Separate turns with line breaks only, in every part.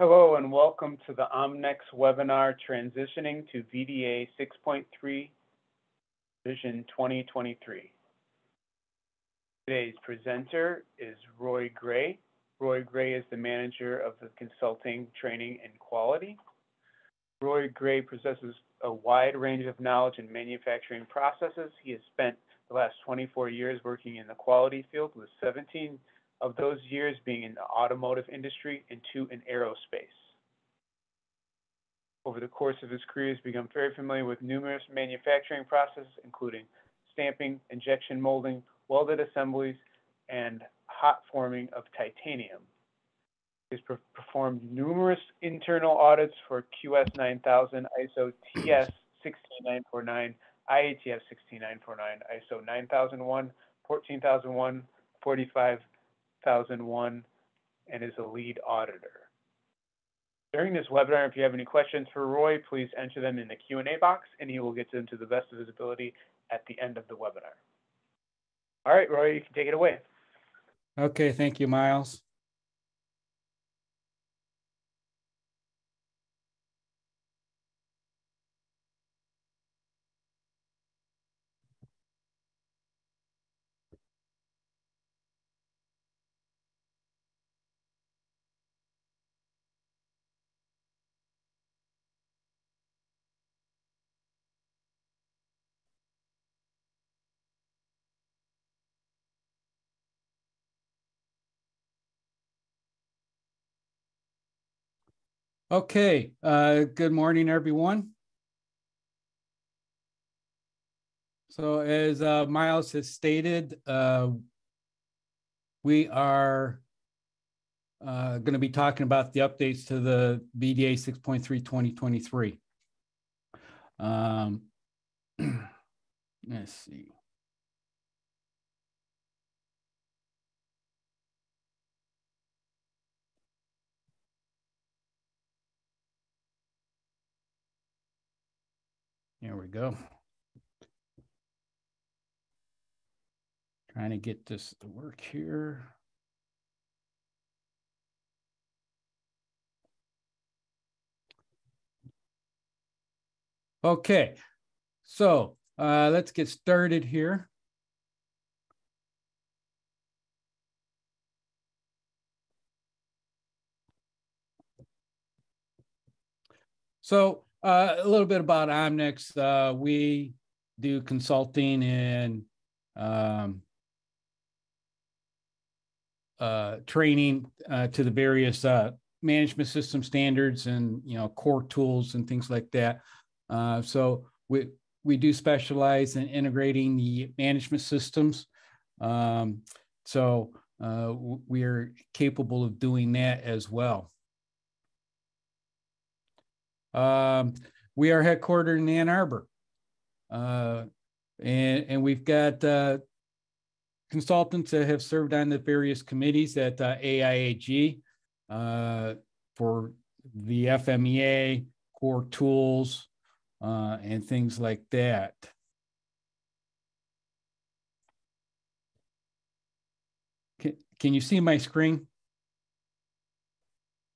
Hello and welcome to the Omnex webinar transitioning to VDA 6.3 Vision 2023. Today's presenter is Roy Gray. Roy Gray is the manager of the consulting, training, and quality. Roy Gray possesses a wide range of knowledge in manufacturing processes. He has spent the last 24 years working in the quality field with 17 of those years being in the automotive industry and two in aerospace. Over the course of his career, he's become very familiar with numerous manufacturing processes, including stamping, injection molding, welded assemblies, and hot forming of titanium. He's performed numerous internal audits for QS 9000, ISO TS 16949, IATF 16949, ISO 9001, 14001, 45001, and is a lead auditor. During this webinar, if you have any questions for Roy, please enter them in the Q&A box, and he will get them to the best of his ability at the end of the webinar. All right, Roy, you can take it away.
Okay, thank you, Miles. Okay, uh, good morning, everyone. So as uh, Miles has stated, uh, we are uh, going to be talking about the updates to the VDA 6.3 2023. Um, let's see. There we go. Trying to get this to work here. Okay, so uh, let's get started here. So uh, a little bit about Omnex. Uh, we do consulting and um, uh, training uh, to the various uh, management system standards and you know core tools and things like that. Uh, so we we do specialize in integrating the management systems. Um, so we are capable of doing that as well. Um, we are headquartered in Ann Arbor. Uh, and, and we've got uh, consultants that have served on the various committees at uh, AIAG uh, for the FMEA, core tools, uh, and things like that. Can, can you see my screen?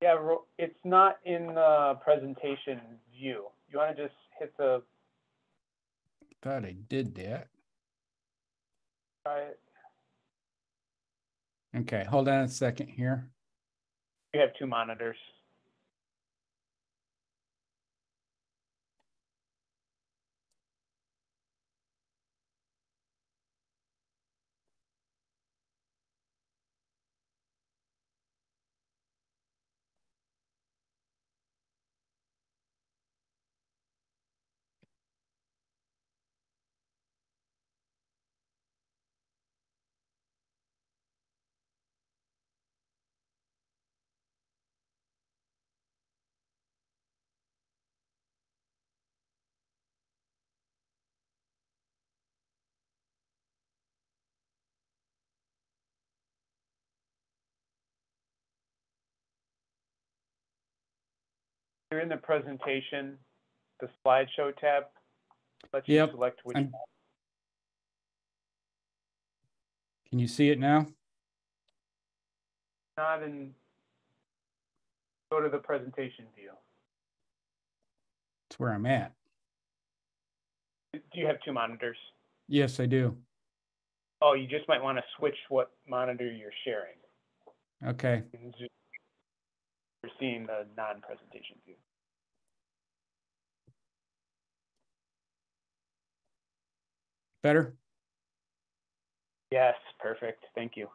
Yeah, it's not in the presentation view. You want to just hit the.
Thought I did that.
Try it.
Okay, hold on a second here.
We have two monitors. You're in the presentation, the slideshow tab. Let you
Yep,
select which.
I'm- Can you see it now?
Not in. Go to the presentation view.
It's where I'm at.
Do you have two monitors?
Yes, I do.
Oh, you just might want to switch what monitor you're sharing.
Okay,
ju- You're seeing the non-presentation view.
better?
Yes, perfect. Thank you.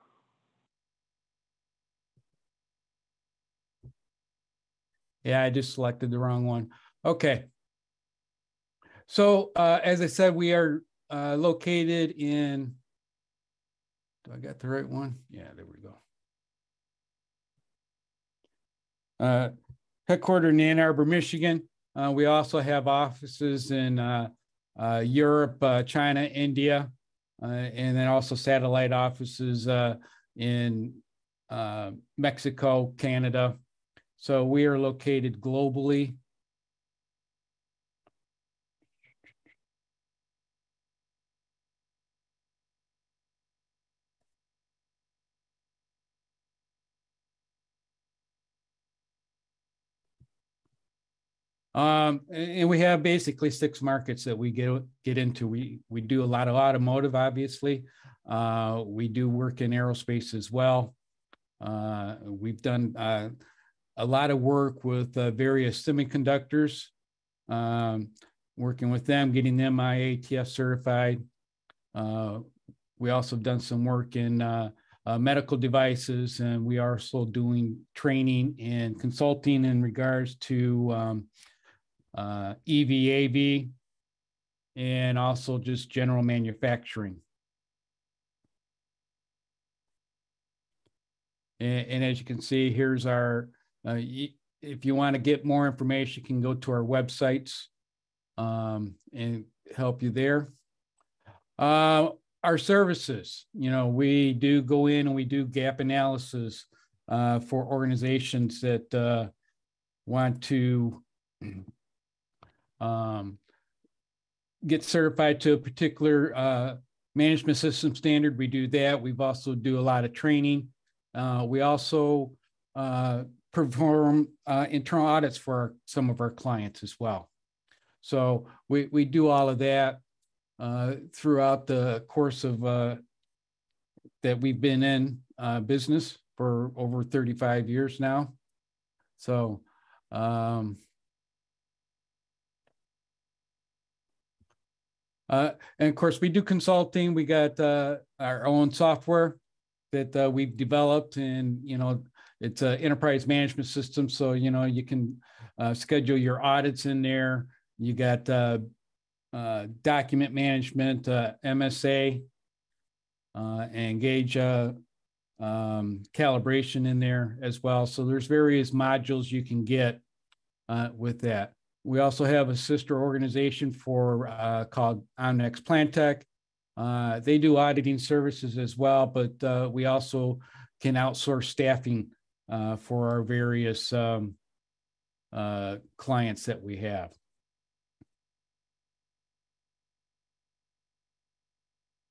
Yeah, I just selected the wrong one. Okay. So, uh, as I said, we are, uh, located in. Do I got the right one? Yeah, there we go. Uh, headquartered in Ann Arbor, Michigan. Uh, we also have offices in, uh, uh, Europe, uh, China, India, and then also satellite offices, uh, in, uh, Mexico, Canada. So we are located globally. Um, and, we have basically six markets that we get, get into. We, we do a lot of automotive, obviously. Uh, we do work in aerospace as well. Uh, we've done, uh, a lot of work with uh, various semiconductors, um, working with them, getting them IATF certified. Uh, we also have done some work in uh, medical devices, and we are still doing training and consulting in regards to um, uh, EV, AV, and also just general manufacturing. And, and as you can see, here's our uh, if you want to get more information, you can go to our websites um, and help you there. Uh, our services, you know, we do go in and we do gap analysis uh, for organizations that uh, want to um, get certified to a particular uh, management system standard. We do that. We've also do a lot of training. Uh, we also uh, perform uh, internal audits for our- some of our clients as well. So we, we do all of that uh, throughout the course of uh, that we've been in business for over 35 years now. So um, uh, and of course, we do consulting. We got uh, our own software that uh, we've developed, and you know, it's an enterprise management system. So you know, you can uh, schedule your audits in there. You got uh, uh, document management, MSA, and gauge uh, um, calibration in there as well. So there's various modules you can get with that. We also have a sister organization for uh, called Omnex Plantech. Uh, they do auditing services as well, but uh, we also can outsource staffing uh, for our various um, uh, clients that we have.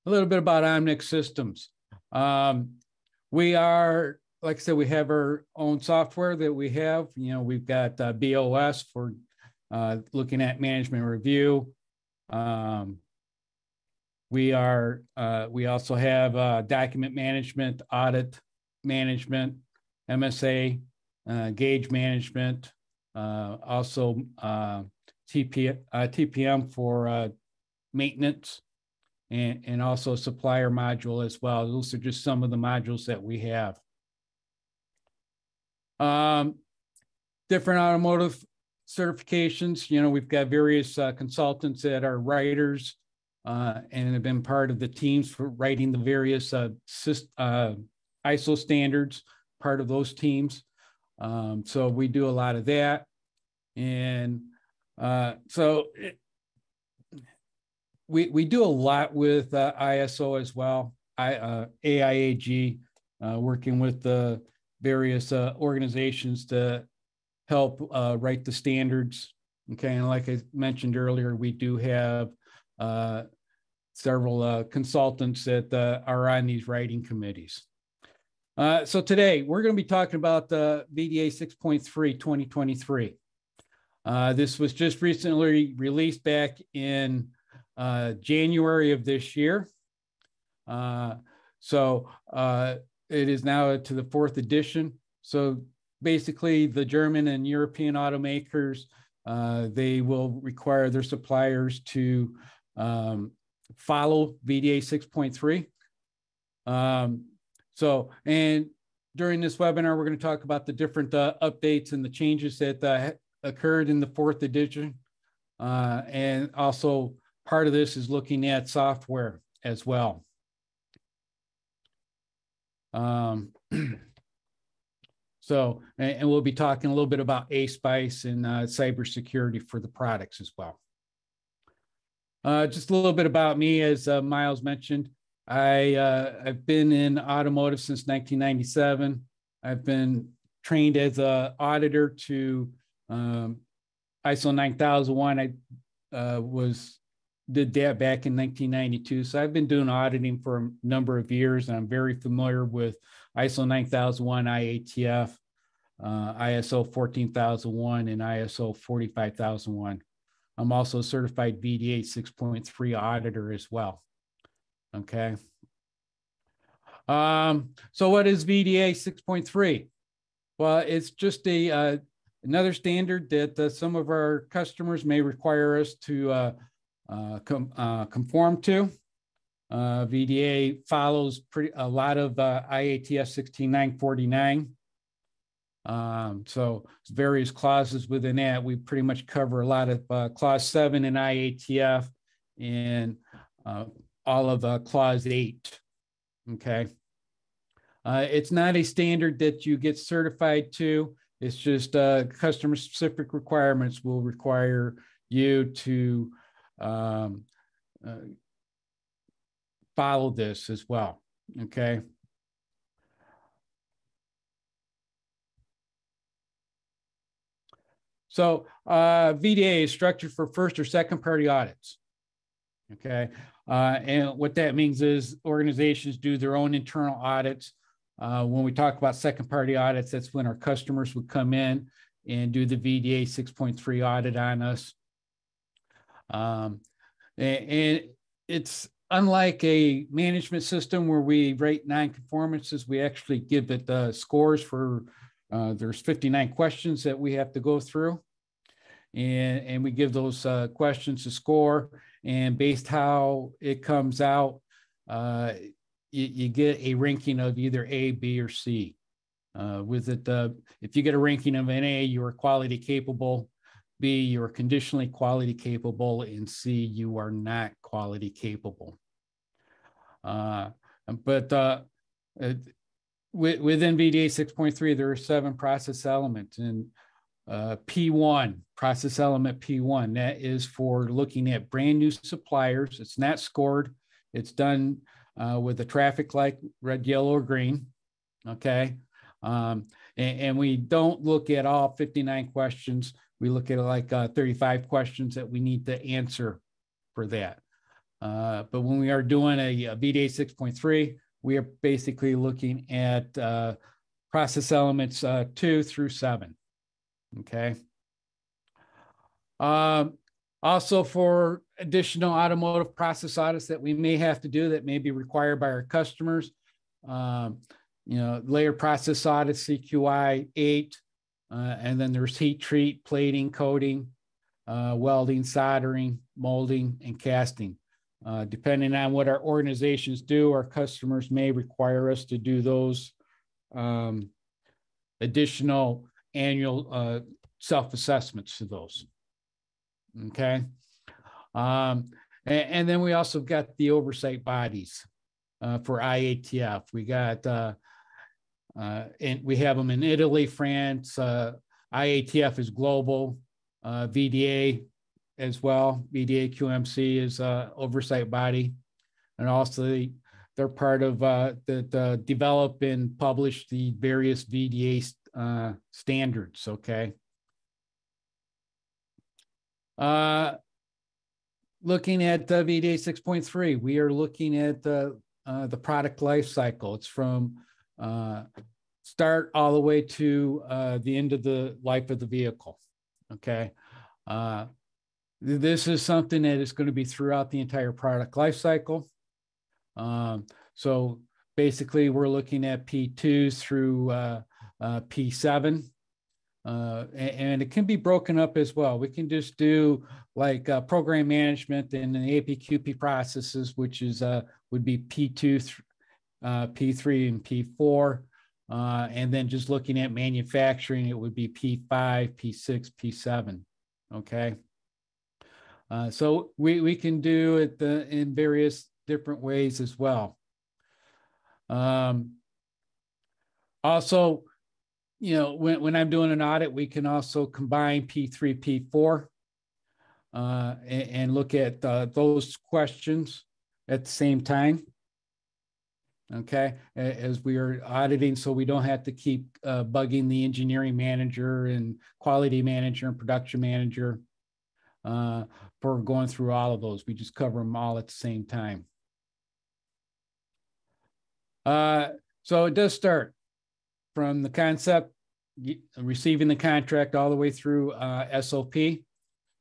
A little bit about Omnex Systems. Um, we are, like I said, we have our own software that we have. You know, we've got uh, BOS for uh, looking at management review. Um, we are, uh, we also have uh, document management, audit management, MSA, uh, gauge management, uh, also TP, TPM for maintenance and, and also supplier module as well. Those are just some of the modules that we have. Um, different automotive certifications, you know, we've got various uh, consultants that are writers uh, and have been part of the teams for writing the various uh, uh, ISO standards, part of those teams. Um, so we do a lot of that. And uh, so it, we, we do a lot with uh, ISO as well, I, AIAG, working with the various organizations to help uh, write the standards. Okay, and like I mentioned earlier, we do have uh, several uh, consultants that uh, are on these writing committees. Uh, so today we're going to be talking about the VDA 6.3 2023. Uh, this was just recently released back in January of this year. So it is now to the fourth edition. So basically, the German and European automakers uh, they will require their suppliers to um, follow VDA 6.3. Um, so, and during this webinar, we're going to talk about the different uh, updates and the changes that uh, occurred in the fourth edition. Uh, and also part of this is looking at software as well. Um, so, and, we'll be talking a little bit about ASPICE and uh, cybersecurity for the products as well. Uh, just a little bit about me, as uh, Miles mentioned. I uh, I've been in automotive since 1997. I've been trained as a auditor to um, ISO 9001. I uh, was did that back in 1992. So I've been doing auditing for a number of years, and I'm very familiar with ISO 9001, IATF, uh, ISO 14001, and ISO 45001. I'm also a certified VDA 6.3 auditor as well. Okay. Um, so what is VDA 6.3? Well, it's just a uh, another standard that uh, some of our customers may require us to uh, uh com uh, conform to. VDA follows pretty a lot of IATF 16949. Um, so various clauses within that. We pretty much cover a lot of uh, clause seven in IATF and uh, all of uh, clause eight. Okay. Uh, it's not a standard that you get certified to. It's just uh, customer specific requirements will require you to um, uh, follow this as well. Okay. So uh, VDA is structured for first or second party audits. Okay. Uh, and what that means is organizations do their own internal audits. Uh, when we talk about second party audits, that's when our customers would come in and do the VDA 6.3 audit on us. Um, and, and, it's unlike a management system where we rate non-conformances, we actually give it scores for, uh, there's 59 questions that we have to go through. And, and we give those uh, questions a score and based how it comes out, uh, you, you, get a ranking of either A, B, or C. Uh, with it, uh, if you get a ranking of an A, you are quality capable. B, you are conditionally quality capable, and C, you are not quality capable. Uh, but uh, within VDA 6.3, there are seven process elements, and uh, P1, process element P1, that is for looking at brand new suppliers. It's not scored. It's done uh, with a traffic light, red, yellow, or green. Okay. Um, and, and, we don't look at all 59 questions. We look at like uh, 35 questions that we need to answer for that. Uh, but when we are doing a, a VDA 6.3, we are basically looking at uh, process elements uh, two through seven. Okay. Um, also for additional automotive process audits that we may have to do that may be required by our customers. Um, you know, layer process audits, CQI 8, uh, and then there's heat treat, plating, coating, uh, welding, soldering, molding, and casting. Uh, depending on what our organizations do, our customers may require us to do those um, additional annual uh, self-assessments to those. Okay. Um, and, and, then we also got the oversight bodies uh, for IATF. We got, uh, uh, and we have them in Italy, France. Uh, IATF is global. VDA as well. VDA QMC is uh, oversight body, and also they're part of uh, that develop and publish the various VDA uh, standards, okay? Uh, looking at uh, VDA 6.3, we are looking at the, uh, the product life cycle. It's from uh, start all the way to the end of the life of the vehicle. Okay. Th- this is something that is going to be throughout the entire product life cycle. Um, so basically, we're looking at P2s through uh, uh, P7. Uh, and, it can be broken up as well. We can just do like uh, program management and the APQP processes, which is uh, would be P2, th- uh, P3, and P4. Uh, and then just looking at manufacturing, it would be P5, P6, P7. Okay. Uh, so we, we can do it the, in various different ways as well. Um, also, you know, when, when I'm doing an audit, we can also combine P3, P4 uh, and, and look at uh, those questions at the same time. Okay, as we are auditing, so we don't have to keep uh, bugging the engineering manager and quality manager and production manager uh, for going through all of those. We just cover them all at the same time. Uh, so it does start from the concept, receiving the contract all the way through uh, SOP.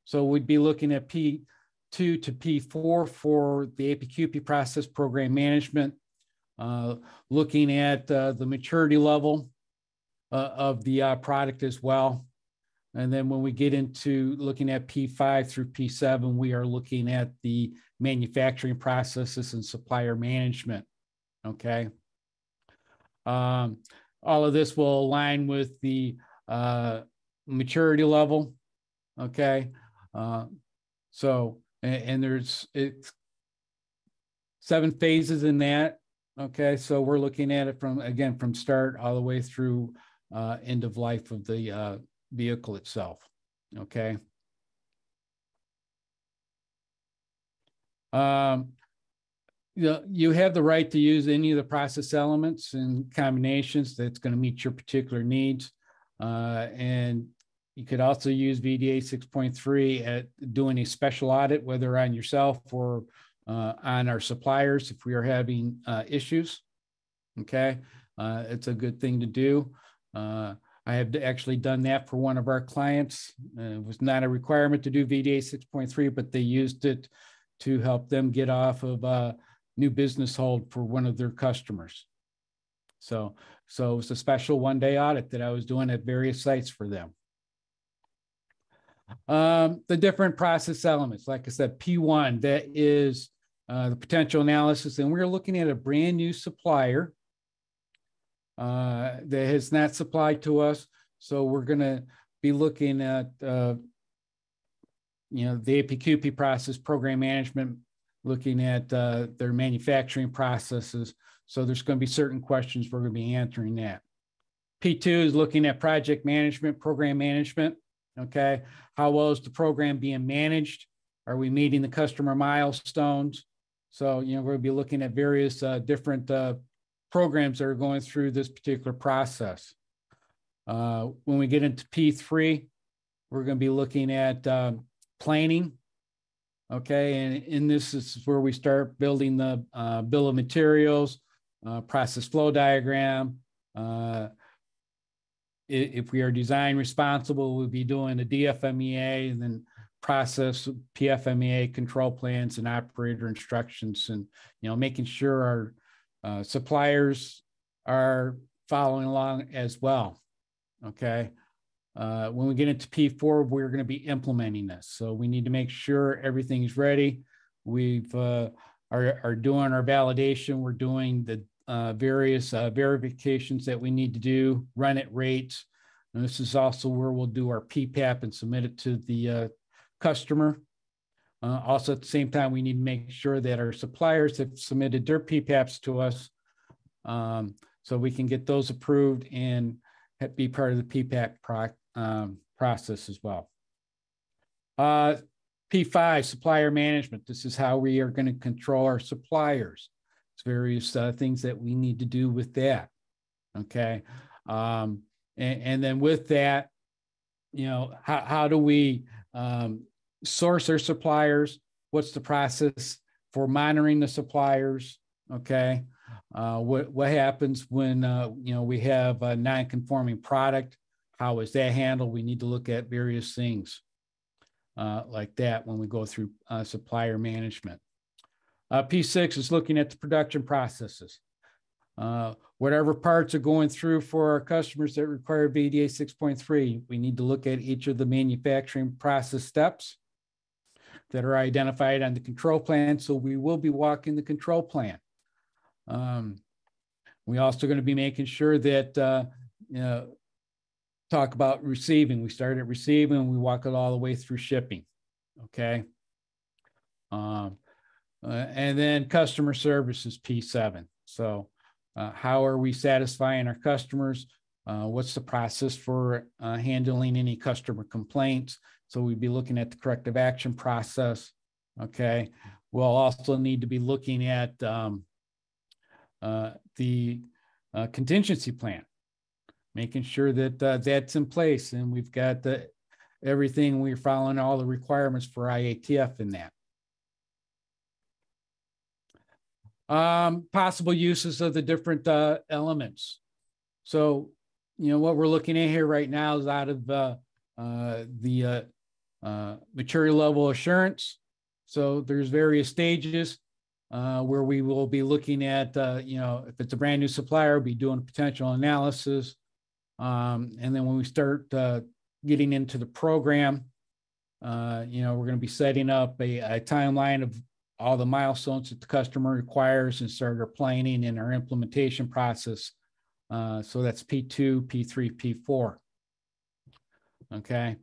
So we'd be looking at P2 to P4 for the APQP process program management, uh, looking at uh, the maturity level uh, of the uh, product as well. And then when we get into looking at P5 through P7, we are looking at the manufacturing processes and supplier management. Okay. Um, all of this will align with the uh, maturity level. Okay. Uh, so, and, and there's it's seven phases in that. Okay. So we're looking at it from, again, from start all the way through uh, end of life of the uh, vehicle itself. Okay. Um, you know, you have the right to use any of the process elements and combinations that's going to meet your particular needs. Uh, and you could also use VDA 6.3 at doing a special audit, whether on yourself or uh, on our suppliers if we are having uh, issues. Okay. Uh, it's a good thing to do. I have actually done that for one of our clients. Uh, it was not a requirement to do VDA 6.3, but they used it to help them get off of a new business hold for one of their customers. So, so it was a special one day audit that I was doing at various sites for them. Um, the different process elements, like I said, P1, that is uh, the potential analysis, and we're looking at a brand new supplier uh, that has not supplied to us. So we're going to be looking at, uh, you know, the APQP process, program management, looking at uh, their manufacturing processes. So there's going to be certain questions we're going to be answering that. P2 is looking at project management, program management. Okay. How well is the program being managed? Are we meeting the customer milestones? So, you know, we'll be looking at various uh, different uh, programs that are going through this particular process. Uh, when we get into P3, we're going to be looking at um, planning. Okay, and in this is where we start building the uh, bill of materials, uh, process flow diagram. Uh, if we are design responsible, we'll be doing a DFMEA and then process PFMEA control plans and operator instructions and, you know, making sure our uh, suppliers are following along as well. Okay. Uh, when we get into P4, we're going to be implementing this. So we need to make sure everything's ready. We've uh, are, are doing our validation. We're doing the uh, various uh, verifications that we need to do, run at rates. And this is also where we'll do our PPAP and submit it to the uh, customer. Uh, also, at the same time, we need to make sure that our suppliers have submitted their PPAPs to us um, so we can get those approved and be part of the PPAP pro- um, process as well. Uh, P5, supplier management. This is how we are going to control our suppliers. It's various uh, things that we need to do with that. Okay. Um, and, and then with that, you know, how, how do we um, source our suppliers? What's the process for monitoring the suppliers? Okay. uh, what, what happens when, uh, you know, we have a non-conforming product? How is that handled? We need to look at various things uh, like that when we go through uh, supplier management. Uh, P6 is looking at the production processes. Uh, whatever parts are going through for our customers that require VDA 6.3, we need to look at each of the manufacturing process steps that are identified on the control plan. So we will be walking the control plan. Um, we also going to be making sure that, uh, you know, talk about receiving. We start at receiving, we walk it all the way through shipping. Okay. Um, uh, and then customer services P7. So, uh, how are we satisfying our customers? Uh, what's the process for uh, handling any customer complaints? So we'd be looking at the corrective action process. Okay. We'll also need to be looking at um, uh, the uh, contingency plan, making sure that uh, that's in place and we've got the everything. We're following all the requirements for IATF in that. Um, possible uses of the different uh, elements. So, you know, what we're looking at here right now is out of uh, uh, the uh, maturity level assurance. So there's various stages uh, where we will be looking at, uh, you know, if it's a brand new supplier, we'll be doing potential analysis. Um, and then when we start uh, getting into the program, uh, you know, we're going to be setting up a, a timeline of all the milestones that the customer requires and start our planning and our implementation process. Uh, so that's P2, P3, P4. Okay.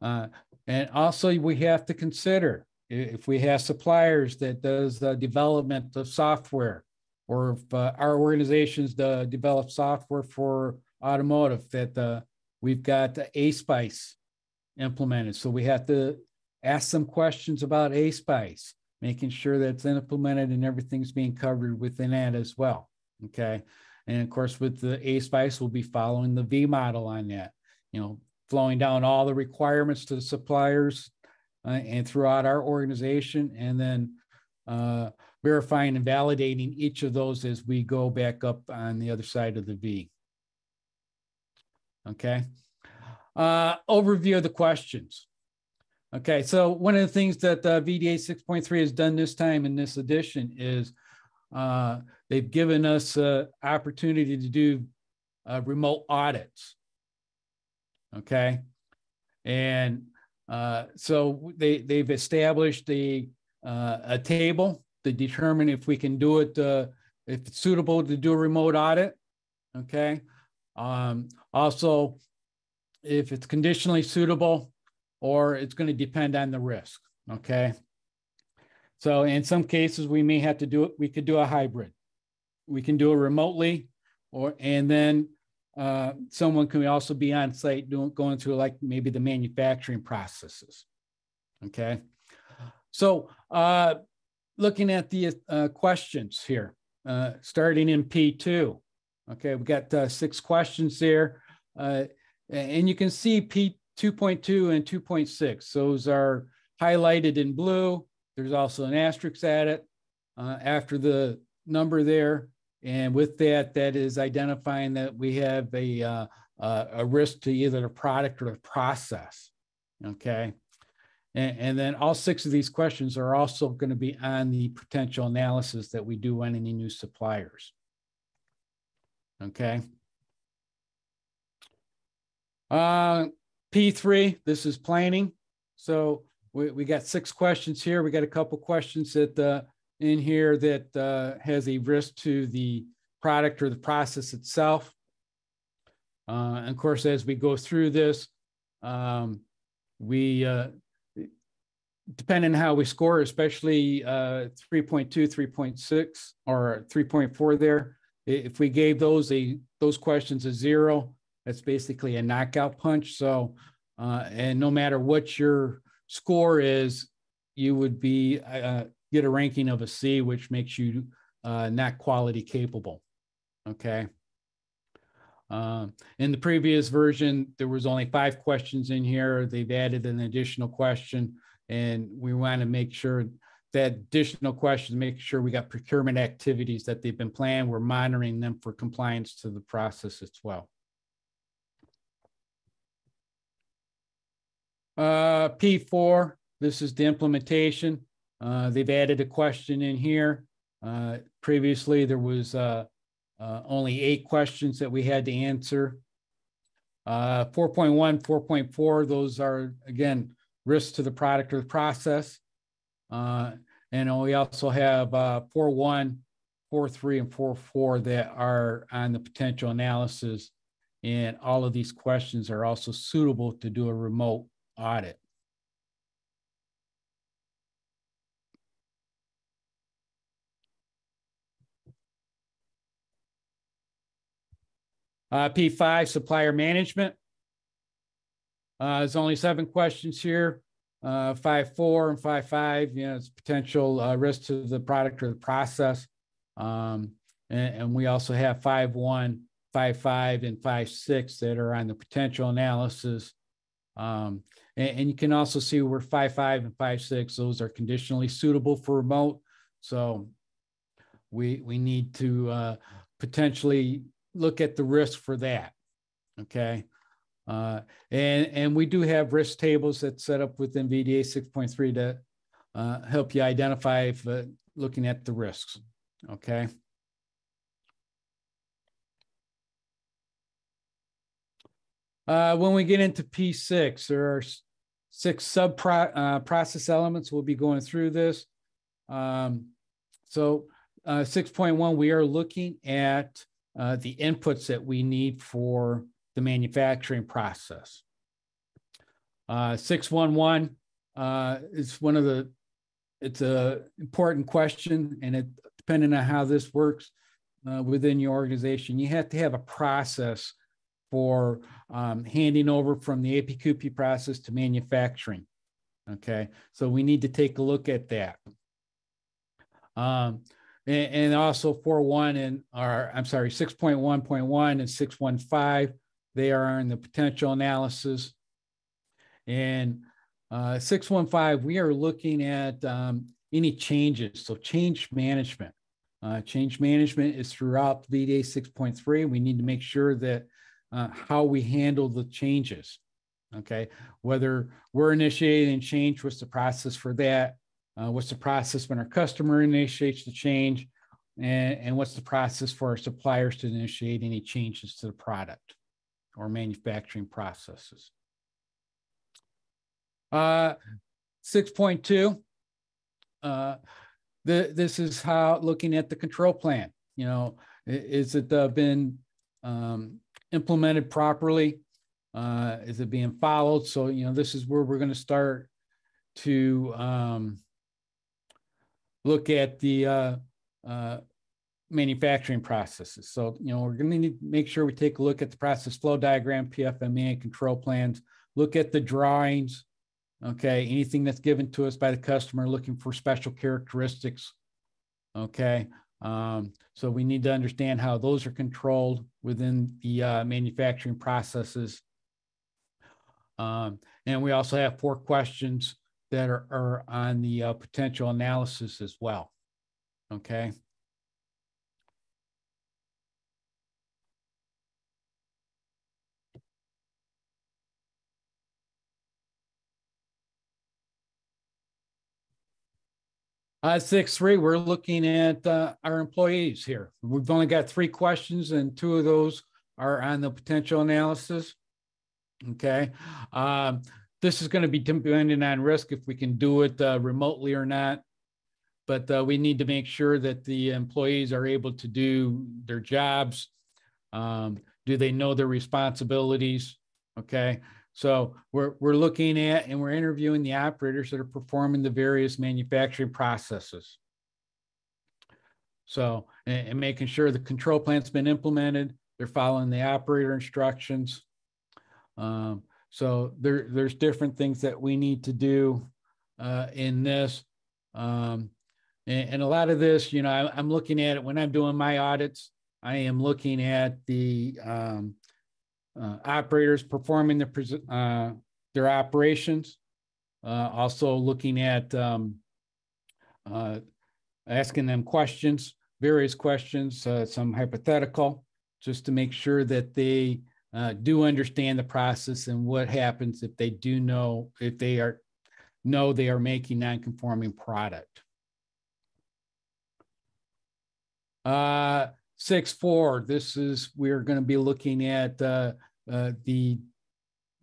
Uh, and also we have to consider if we have suppliers that does the development of software or if uh, our organizations uh, develop software for automotive that uh, we've got ASPICE implemented. So we have to ask some questions about ASPICE making sure that it's implemented and everything's being covered within that as well. Okay. And of course, with the ASPICE, we'll be following the V model on that, you know, flowing down all the requirements to the suppliers uh, and throughout our organization, and then uh, verifying and validating each of those as we go back up on the other side of the V. Okay. Uh, overview of the questions. Okay, so one of the things that uh, VDA 6.3 has done this time in this edition is uh, they've given us uh, opportunity to do uh, remote audits. Okay, and uh, so they they've established a uh, a table to determine if we can do it uh, if it's suitable to do a remote audit. Okay, um, also if it's conditionally suitable or it's going to depend on the risk. Okay. So in some cases, we may have to do it. We could do a hybrid. We can do it remotely, or and then uh, someone can also be on site doing going through like maybe the manufacturing processes. Okay. So uh, looking at the uh, questions here, uh, starting in P2. Okay, we got uh, six questions there. Uh, and you can see P 2.2 and 2.6. Those are highlighted in blue. There's also an asterisk at it uh, after the number there. And with that, that is identifying that we have a, uh, uh, a risk to either the product or the process. Okay. And, and then all six of these questions are also going to be on the potential analysis that we do on any new suppliers. Okay. Uh, P3, this is planning. So we, we got six questions here. We got a couple questions that uh, in here that uh, has a risk to the product or the process itself. Uh, and of course, as we go through this, um, we, uh, depending on how we score, especially uh, 3.2, 3.6, or 3.4 there, if we gave those a those questions a zero, that's basically a knockout punch. So, uh, and no matter what your score is, you would be uh, get a ranking of a C, which makes you uh, not quality capable. Okay. Um, in the previous version, there was only five questions in here. They've added an additional question, and we want to make sure that additional questions, making sure we got procurement activities that they've been planned. We're monitoring them for compliance to the process as well. Uh, P four, this is the implementation. Uh, they've added a question in here. Uh, previously, there was, uh, uh, only eight questions that we had to answer. Uh, 4.1, 4.4, those are, again, risks to the product or the process. And we also have, uh, 4.1, 4.3, and 4.4 that are on the potential analysis. And all of these questions are also suitable to do a remote audit. Uh, P five, supplier management. Uh, there's only seven questions here. Uh, five, four and five, five, you know, it's potential, uh, risk to the product or the process. Um, and, and we also have five, one, five, five, and five, six that are on the potential analysis. Um, and, and you can also see where five, five and five, six, those are conditionally suitable for remote. So we, we need to, uh, potentially look at the risk for that. Okay. Uh, and, and we do have risk tables that set up within VDA 6.3 to uh, help you identify if uh, looking at the risks. Okay. Uh, when we get into P6, there are six sub uh, process elements. We'll be going through this. Um, so uh, 6.1, we are looking at uh, the inputs that we need for the manufacturing process. Uh, 611 uh, is one of the, it's a important question and it, depending on how this works uh, within your organization, you have to have a process for um, handing over from the APQP process to manufacturing. Okay, so we need to take a look at that. Um, and, and also 4.1 and, or I'm sorry, 6.1.1 and 615, they are in the potential analysis. And uh, 615, we are looking at um, any changes. So change management. Uh, change management is throughout VDA 6.3. We need to make sure that uh, how we handle the changes. Okay, whether we're initiating change, what's the process for that? Uh, what's the process when our customer initiates the change? And, and what's the process for our suppliers to initiate any changes to the product or manufacturing processes? Uh, 6.2, uh, the, this is how looking at the control plan. You know, is it uh, been um, implemented properly? Uh, is it being followed? So, you know, this is where we're going to start to um, look at the uh, uh, manufacturing processes. So, you know, we're going to need to make sure we take a look at the process flow diagram, PFMEA, and control plans, look at the drawings, okay, anything that's given to us by the customer looking for special characteristics, okay. Um, so we need to understand how those are controlled within the uh, manufacturing processes. Um, and we also have four questions that are, are on the uh, potential analysis as well. Okay. Uh, six three, we're looking at uh, our employees here. We've only got three questions, and two of those are on the potential analysis. Okay. Um, this is going to be dependent on risk if we can do it uh, remotely or not. But uh, we need to make sure that the employees are able to do their jobs. Um, do they know their responsibilities? Okay. So we're, we're looking at and we're interviewing the operators that are performing the various manufacturing processes. So, and, and making sure the control plan's been implemented, they're following the operator instructions. Um, so there, there's different things that we need to do uh, in this. Um, and, and, a lot of this, you know, I, am looking at it when I'm doing my audits. I am looking at the um, uh, operators performing the, uh, their operations. Uh, also looking at um, uh, asking them questions, various questions, uh, some hypothetical, just to make sure that they uh, do understand the process and what happens if they do know, if they are, know they are making non-conforming product. Uh, six, four, this is, we're going to be looking at, uh, uh, the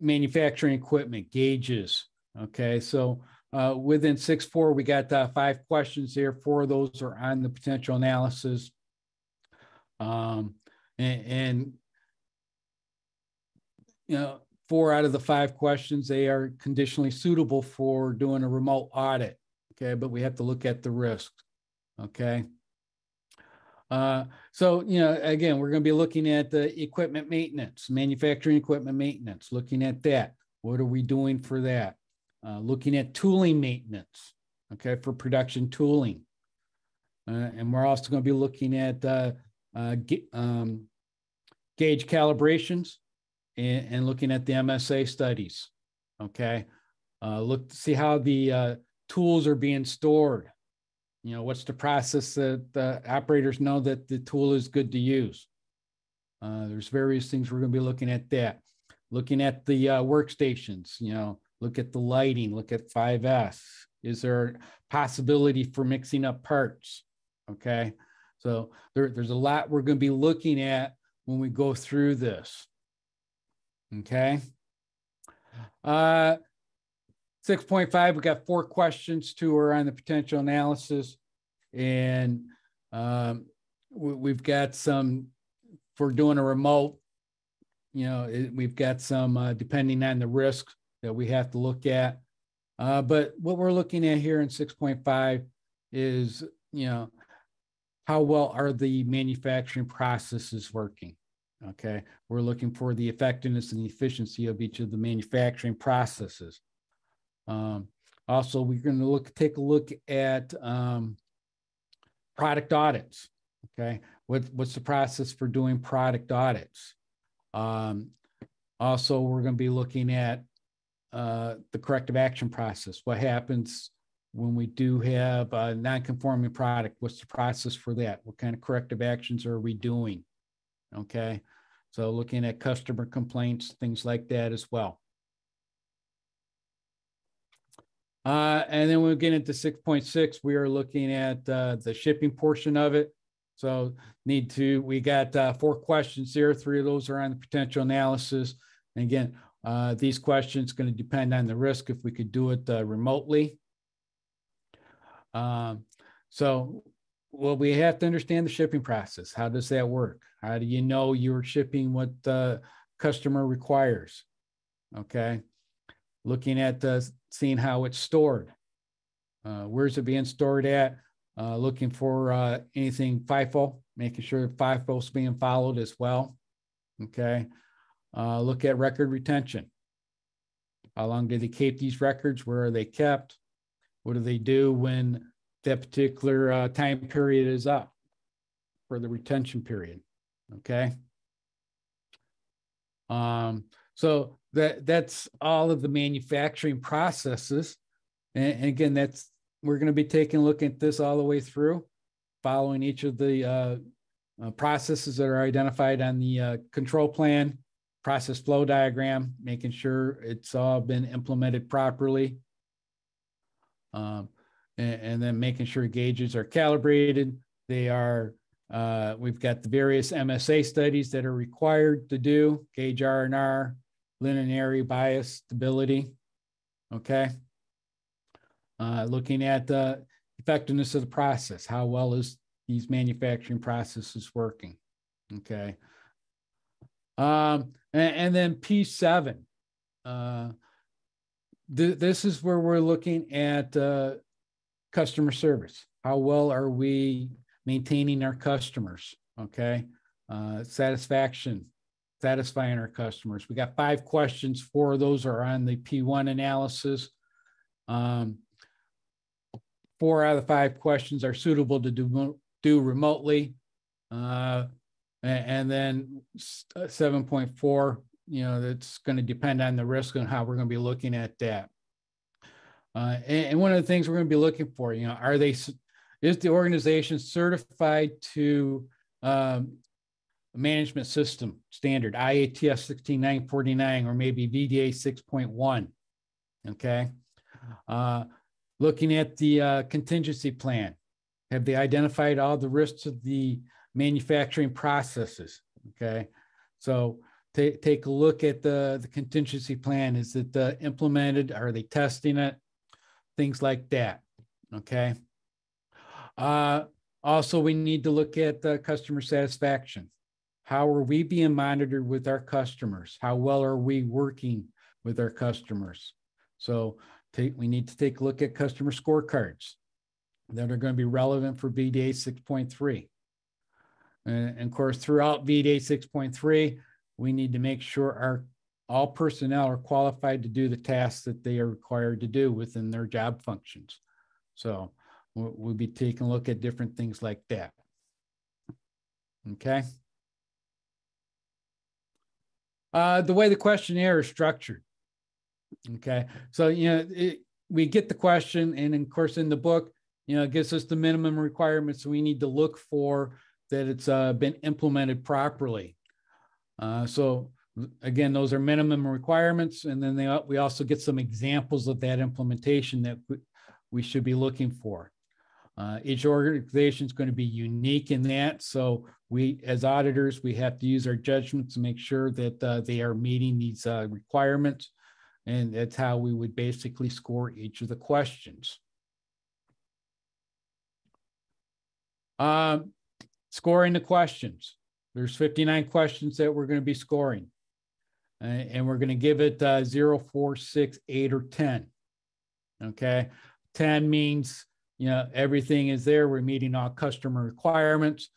manufacturing equipment gauges. Okay, so, uh, within six, four, we got, uh, five questions there. Four of those are on the potential analysis. Um, and, and you know, four out of the five questions, they are conditionally suitable for doing a remote audit. Okay, but we have to look at the risk. Okay. Uh, so, you know, again, we're going to be looking at the equipment maintenance, manufacturing equipment maintenance, looking at that. What are we doing for that? Uh, looking at tooling maintenance, okay, for production tooling. Uh, and we're also going to be looking at uh, uh, ga- um, gauge calibrations and, and looking at the MSA studies. Okay, uh, look see how the uh, tools are being stored. You know, what's the process that the operators know that the tool is good to use? Uh, there's various things we're going to be looking at that. Looking at the uh, workstations, you know, look at the lighting, look at 5S. Is there a possibility for mixing up parts? Okay, so there, there's a lot we're going to be looking at when we go through this. Okay. Uh, 6.5, we got four questions to her on the potential analysis. And um, we, we've got some, for doing a remote, you know, it, we've got some, uh, depending on the risk that we have to look at. Uh, but what we're looking at here in 6.5 is, you know, how well are the manufacturing processes working? Okay, we're looking for the effectiveness and the efficiency of each of the manufacturing processes. Um, also, we're going to look take a look at um, product audits. Okay, what, what's the process for doing product audits? Um, also, we're going to be looking at uh, the corrective action process. What happens when we do have a non-conforming product? What's the process for that? What kind of corrective actions are we doing? Okay, so looking at customer complaints, things like that as well. Uh, and then when we get into six point six, we are looking at uh, the shipping portion of it. So need to, we got uh, four questions here. Three of those are on the potential analysis. And again, uh, these questions going to depend on the risk if we could do it uh, remotely. Um, so well, we have to understand the shipping process. How does that work? How do you know you're shipping what the customer requires? Okay. Looking at the, seeing how it's stored. Uh, where's it being stored at? Uh, looking for uh, anything FIFO, making sure FIFO is being followed as well. Okay. Uh, look at record retention. How long do they keep these records? Where are they kept? What do they do when that particular uh, time period is up for the retention period. Okay. Um, so that that's all of the manufacturing processes. And, and again, that's we're going to be taking a look at this all the way through, following each of the uh, uh, processes that are identified on the uh, control plan, process flow diagram, making sure it's all been implemented properly. Um, and, and then making sure gauges are calibrated. They are, uh, we've got the various MSA studies that are required to do, gauge R&R, linearity bias stability, okay? Uh, looking at the effectiveness of the process, how well is these manufacturing processes working, okay? Um, and, and then P7, uh, th this is where we're looking at uh, customer service. How well are we maintaining our customers? Okay. Uh, satisfaction, satisfying our customers. We got five questions. Four of those are on the P1 analysis. Um, four out of the five questions are suitable to do, do remotely. Uh, and then uh, 7.4, you know, that's going to depend on the risk and how we're going to be looking at that. Uh, and, and one of the things we're going to be looking for, you know, are they, is the organization certified to um, management system standard, IATF sixteen nine forty-nine, or maybe VDA six point one? Okay. Uh, looking at the uh, contingency plan, have they identified all the risks of the manufacturing processes? Okay. So take, take a look at the, the contingency plan. Is it uh, implemented? Are they testing it? Things like that. Okay. Uh, also, we need to look at uh, customer satisfaction. How are we being monitored with our customers? How well are we working with our customers? So take, we need to take a look at customer scorecards that are going to be relevant for VDA six point three. And, and of course, throughout VDA six point three, we need to make sure our, all personnel are qualified to do the tasks that they are required to do within their job functions. So we'll, be taking a look at different things like that. Okay. Uh, the way the questionnaire is structured. Okay, so, you know, it, we get the question and of course in the book, you know, it gives us the minimum requirements we need to look for that it's uh, been implemented properly. Uh, so again, those are minimum requirements. And then they, we also get some examples of that implementation that we- should be looking for. Uh, each organization is going to be unique in that. So we, as auditors, we have to use our judgment to make sure that uh, they are meeting these uh, requirements. And that's how we would basically score each of the questions. Um, scoring the questions. There's 59 questions that we're going to be scoring. Uh, and we're going to give it uh, 0, 4, 6, 8, or 10. Okay. 10 means, you know, everything is there. We're meeting all customer requirements.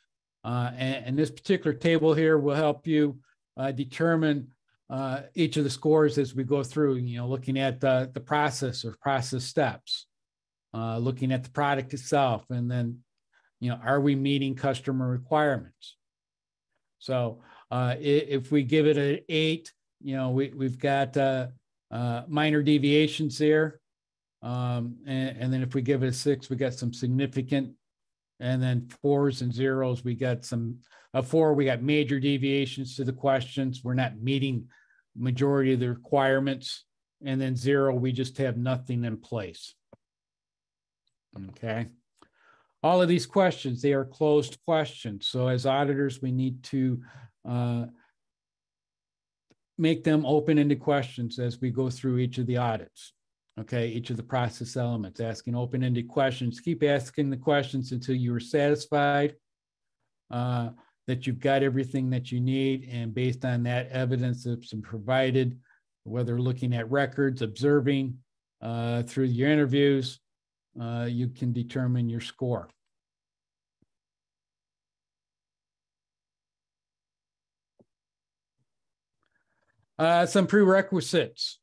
Uh, and, and this particular table here will help you uh, determine uh, each of the scores as we go through, you know, looking at the, the process or process steps, uh, looking at the product itself, and then, you know, are we meeting customer requirements? So uh, if we give it an eight, you know, we, we've got uh, uh, minor deviations there. Um, and, and then if we give it a six, we got some significant, and then fours and zeros, we got some, a four, we got major deviations to the questions. We're not meeting majority of the requirements. And then zero, we just have nothing in place. Okay. All of these questions, they are closed questions. So as auditors, we need to uh, make them open-ended questions as we go through each of the audits. Okay, each of the process elements, asking open-ended questions. Keep asking the questions until you are satisfied uh, that you've got everything that you need. And based on that evidence that's been provided, whether looking at records, observing uh, through your interviews, uh, you can determine your score. Uh, some prerequisites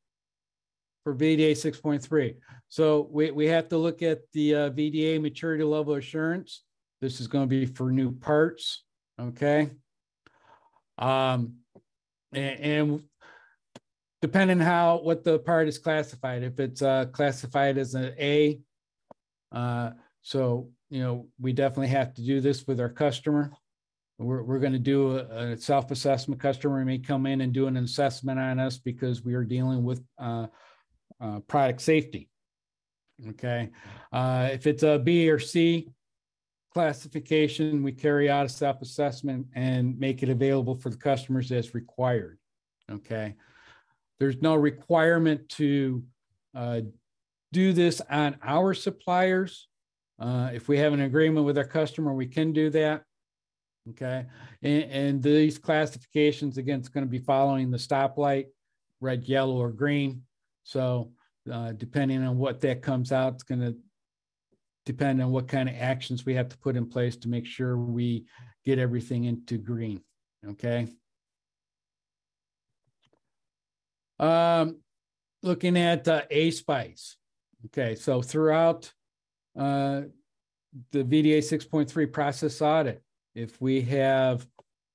for VDA six point three. So we, we have to look at the uh, VDA maturity level assurance. This is going to be for new parts, okay? Um, and, and depending how, what the part is classified, if it's uh, classified as an A, uh, so, you know, we definitely have to do this with our customer. We're, we're going to do a, a self-assessment. Customer may come in and do an assessment on us because we are dealing with uh, uh, product safety. Okay, uh, if it's a B or C classification, we carry out a self-assessment and make it available for the customers as required. Okay, there's no requirement to uh, do this on our suppliers. Uh, if we have an agreement with our customer, we can do that. Okay, and, and these classifications, again, it's going to be following the stoplight, red, yellow, or green. So uh, depending on what that comes out, it's going to depend on what kind of actions we have to put in place to make sure we get everything into green. Okay. Um, looking at uh, ASPICE. Okay, so throughout uh, the VDA 6.3 process audit, if we have,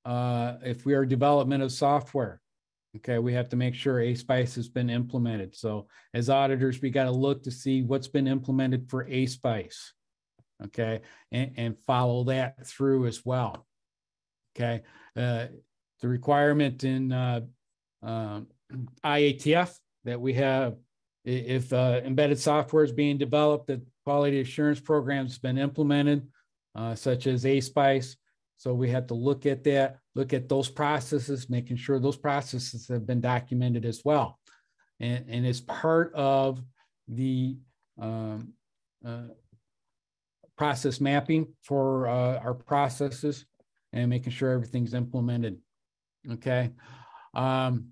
uh, if we are development of software, Okay, we have to make sure ASPICE has been implemented. So as auditors, we got to look to see what's been implemented for ASPICE. Okay, and, and follow that through as well. Okay, uh, the requirement in uh, um, IATF that we have, if uh, embedded software is being developed, that quality assurance programs been implemented, uh, such as ASPICE. So we have to look at that, look at those processes, making sure those processes have been documented as well. And, and as part of the um, uh, process mapping for uh, our processes and making sure everything's implemented. Okay. Um,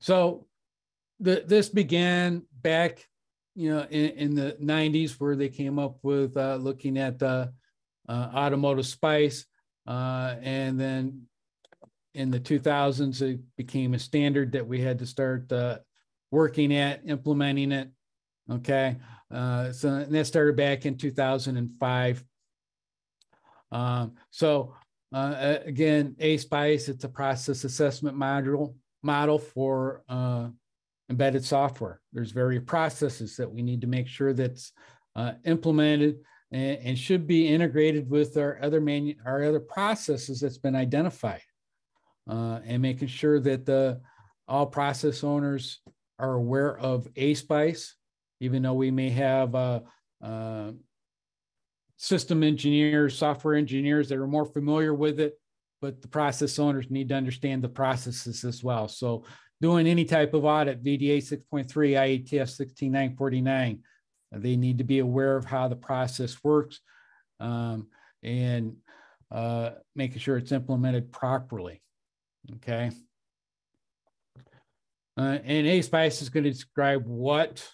so the, this began back, you know, in, in the nineties where they came up with uh, looking at the automotive SPICE. Uh, and then in the two thousands, it became a standard that we had to start uh, working at, implementing it. Okay. Uh, so that started back in two thousand and five. Um, so uh, again, ASPICE, it's a process assessment module model for uh, embedded software. There's various processes that we need to make sure that's uh, implemented and, and should be integrated with our other manu- our other processes that's been identified. Uh, and making sure that the all process owners are aware of ASPICE, even though we may have uh, uh, system engineers, software engineers that are more familiar with it, but the process owners need to understand the processes as well. So doing any type of audit, VDA 6.3, IATF 16949, they need to be aware of how the process works um, and uh, making sure it's implemented properly. Okay. Uh, and ASPICE is going to describe what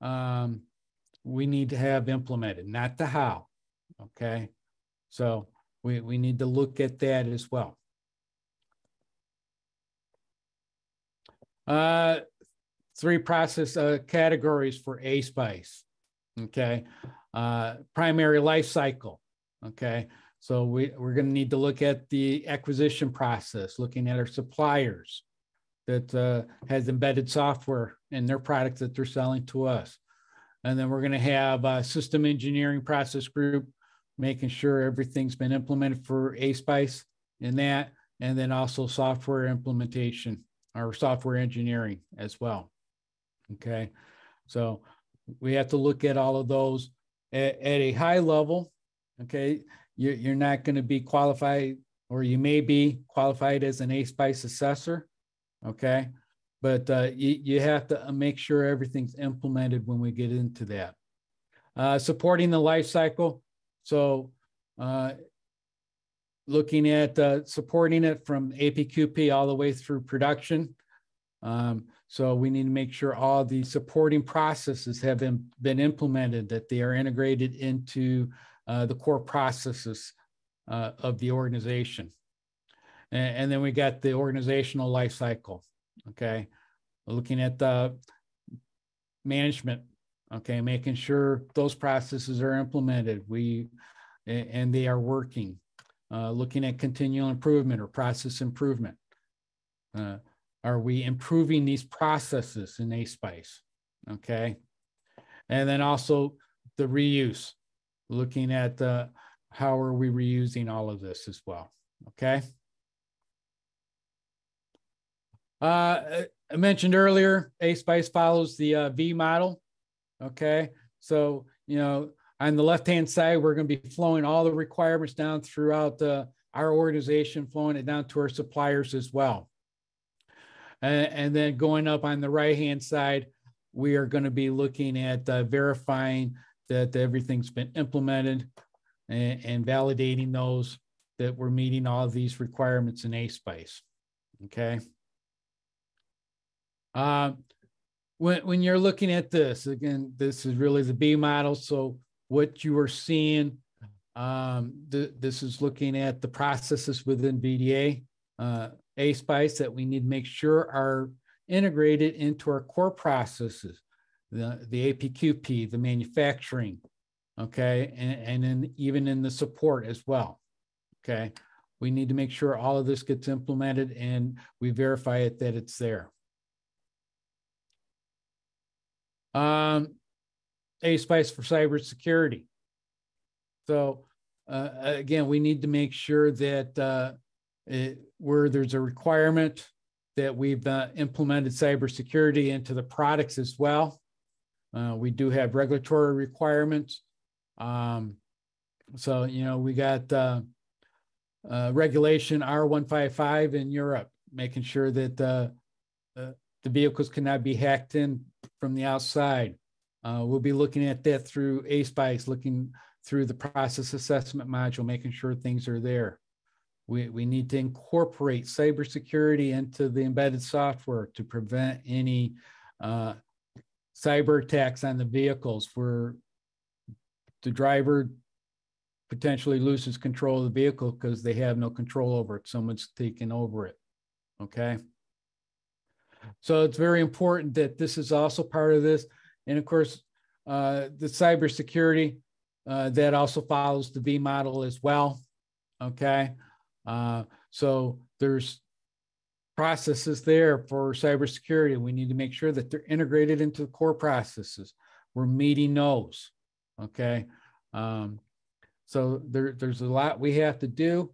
um, we need to have implemented, not the how. Okay. So we, we need to look at that as well. Uh, three process uh, categories for ASPICE. Okay. Uh, primary life cycle. Okay. So we, we're going to need to look at the acquisition process, looking at our suppliers that uh, has embedded software in their products that they're selling to us. And then we're going to have a system engineering process group, making sure everything's been implemented for ASPICE in that. And then also software implementation or software engineering as well. Okay. So we have to look at all of those at, at a high level. Okay. You're, you're not going to be qualified, or you may be qualified as an ASPICE assessor. Okay. But uh, you, you have to make sure everything's implemented when we get into that. Uh, supporting the life cycle. So uh, looking at uh, supporting it from APQP all the way through production. Um, so we need to make sure all the supporting processes have been, been implemented, that they are integrated into uh, the core processes uh, of the organization. And, and then we got the organizational life cycle. Okay. Looking at the management. Okay. Making sure those processes are implemented. We, and they are working. Uh, looking at continual improvement or process improvement. Uh, are we improving these processes in ASPICE? Okay. And then also the reuse, looking at the, how are we reusing all of this as well? Okay. Uh, I mentioned earlier, ASPICE follows the uh, V model. Okay. So, you know, on the left-hand side, we're going to be flowing all the requirements down throughout the, our organization, flowing it down to our suppliers as well. And, and then going up on the right-hand side, we are going to be looking at uh, verifying that everything's been implemented and, and validating those that we're meeting all of these requirements in ASPICE. Okay. Uh, when, when you're looking at this, again, this is really the V model. So what you are seeing, um, th this is looking at the processes within VDA, uh, ASPICE that we need to make sure are integrated into our core processes, the, the APQP, the manufacturing, okay, and, and then even in the support as well, okay. we need to make sure all of this gets implemented and we verify it that it's there. Um, ASPICE for cybersecurity. So, uh, again, we need to make sure that, uh, it, where there's a requirement that we've uh, implemented cybersecurity into the products as well. Uh, we do have regulatory requirements. Um, so, you know, we got uh, uh, regulation R155 in Europe, making sure that uh, uh, the vehicles cannot be hacked in from the outside. We'll be looking at that through ASPICE, looking through the process assessment module, making sure things are there. We, we need to incorporate cybersecurity into the embedded software to prevent any uh, cyber attacks on the vehicles where the driver potentially loses control of the vehicle because they have no control over it. Someone's taken over it. Okay. So it's very important that this is also part of this. And of course, uh, the cybersecurity uh, that also follows the V model as well. Okay. Uh, so there's processes there for cybersecurity. We need to make sure that they're integrated into the core processes. We're meeting those. Okay. Um, so there, there's a lot we have to do.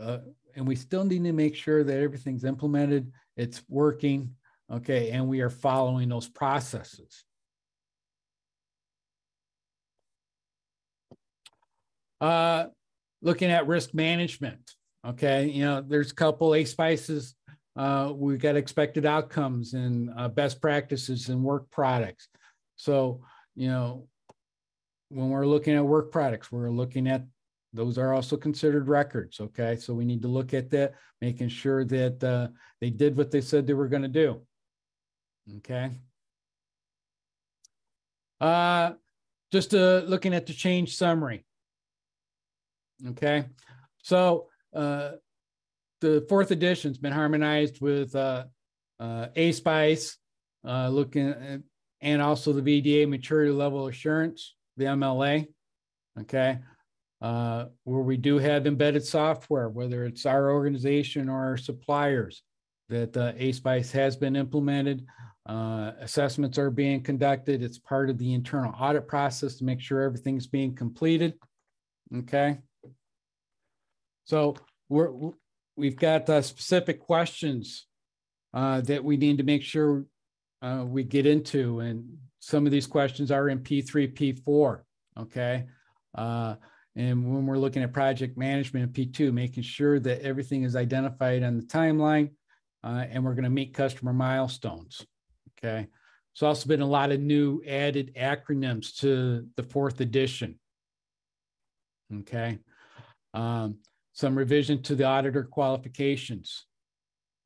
Uh, and we still need to make sure that everything's implemented, it's working, okay, and we are following those processes. Uh, looking at risk management, okay, you know, there's a couple A spices. Uh, we've got expected outcomes and uh, best practices and work products. So, you know, when we're looking at work products, we're looking at those are also considered records. Okay. So we need to look at that, making sure that uh, they did what they said they were going to do. Okay. Uh, just uh, looking at the change summary. Okay. So uh, the fourth edition's been harmonized with uh, uh, ASPICE, uh, looking at, and also the VDA maturity level assurance, the MLA. Okay uh, where we do have embedded software, whether it's our organization or our suppliers, that uh, ASPICE has been implemented. Uh, assessments are being conducted. It's part of the internal audit process to make sure everything's being completed. Okay. So we're, we've got uh, specific questions uh, that we need to make sure uh, we get into. And some of these questions are in P3, P4. Okay. Uh, and when we're looking at project management in P2, making sure that everything is identified on the timeline uh, and we're going to meet customer milestones. Okay. There's also been a lot of new added acronyms to the fourth edition. Okay. Um, some revision to the auditor qualifications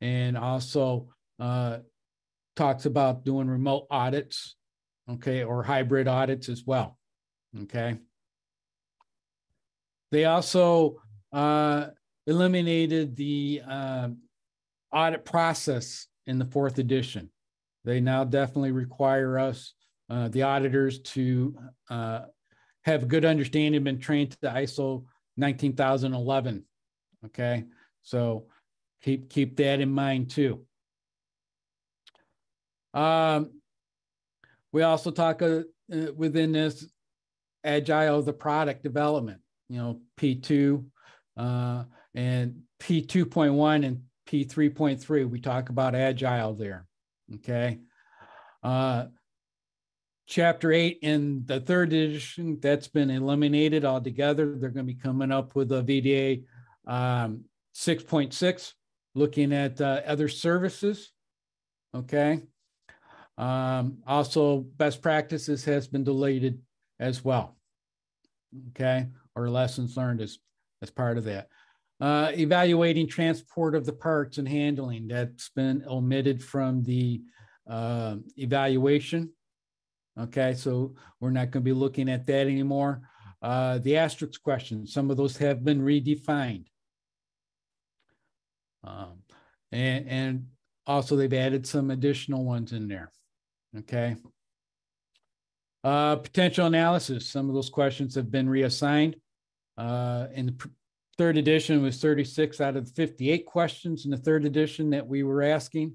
and also uh, talks about doing remote audits. Okay. Or hybrid audits as well. Okay. They also uh, eliminated the uh, audit process in the fourth edition. They now definitely require us, uh, the auditors, to uh, have a good understanding, and been trained to the ISO 19011. Okay, so keep keep that in mind too. Um, we also talk uh, uh, within this agile the product development you know, P2 uh, and P2.1 and P3.3. We talk about agile there. Okay. Uh, chapter eight in the third edition, that's been eliminated altogether. They're going to be coming up with a VDA um, 6.6, looking at uh, other services. Okay. Um, also, best practices has been deleted as well. Okay or lessons learned as, as part of that. Uh, evaluating transport of the parts and handling, that's been omitted from the uh, evaluation. Okay, so we're not going to be looking at that anymore. Uh, the asterisk questions, some of those have been redefined. Um, and, and also they've added some additional ones in there. Okay. Uh, potential analysis, some of those questions have been reassigned uh, in the third edition was thirty-six out of the fifty-eight questions in the third edition that we were asking.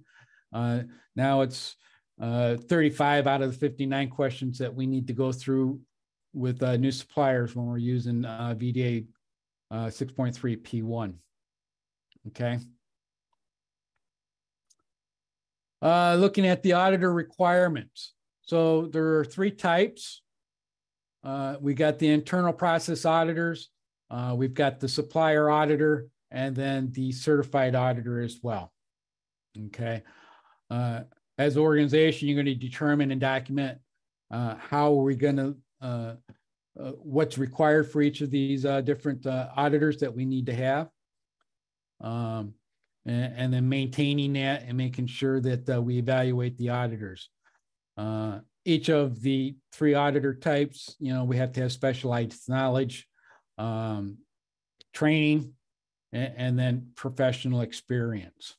Uh, now it's uh, thirty-five out of the fifty-nine questions that we need to go through with uh, new suppliers when we're using uh, VDA uh, six point three P one. Okay. Uh, looking at the auditor requirements. So there are three types. We got the internal process auditors, we've got the supplier auditor, and then the certified auditor as well. Okay. As an organization, you're going to determine and document uh, how are we going to uh, uh, what's required for each of these uh, different uh, auditors that we need to have. Um, and, and then maintaining that and making sure that uh, we evaluate the auditors. Each of the three auditor types, you know, we have to have specialized knowledge, um, training, and, and then professional experience.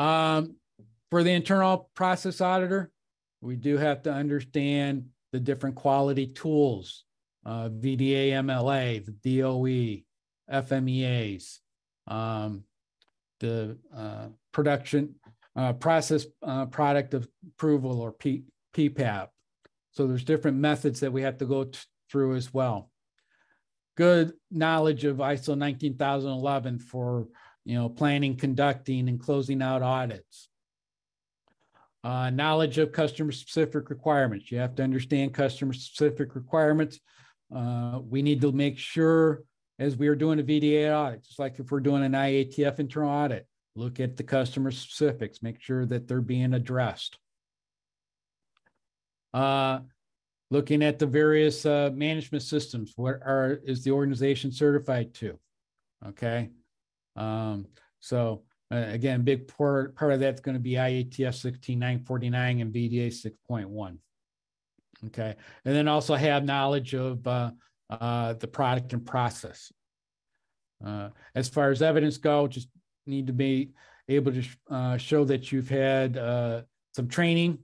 Um, for the internal process auditor, we do have to understand the different quality tools, uh, VDA, MLA, the DOE, FMEAs, um, the uh, production uh, process uh, product of approval or P, PPAP. So there's different methods that we have to go through as well. Good knowledge of ISO 19011 for you know planning, conducting, and closing out audits. Uh, knowledge of customer specific requirements. You have to understand customer specific requirements. Uh, we need to make sure as we are doing a VDA audit, just like if we're doing an IATF internal audit, look at the customer specifics, make sure that they're being addressed. Uh, looking at the various uh, management systems, what are is the organization certified to? Okay, um, so uh, again, big part, part of that's going to be IATF 16949 and VDA 6.1. Okay. And then also have knowledge of uh, uh, the product and process. Uh, as far as evidence go, just need to be able to uh, show that you've had uh, some training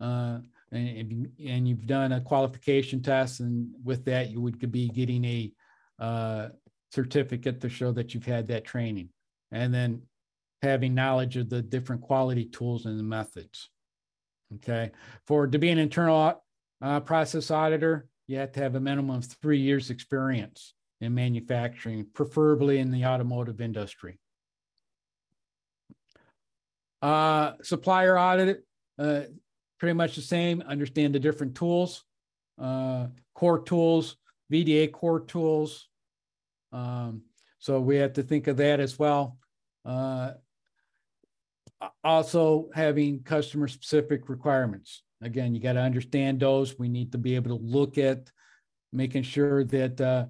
and, and you've done a qualification test. And with that, you would be getting a certificate to show that you've had that training. And then having knowledge of the different quality tools and the methods. Okay. For to be an internal uh, process auditor, you have to have a minimum of three years experience in manufacturing, preferably in the automotive industry. Uh, supplier audit, uh, pretty much the same. Understand the different tools, uh, core tools, VDA core tools. Um, so we have to think of that as well. Uh, also having customer specific requirements. Again, you got to understand those. We need to be able to look at making sure that uh,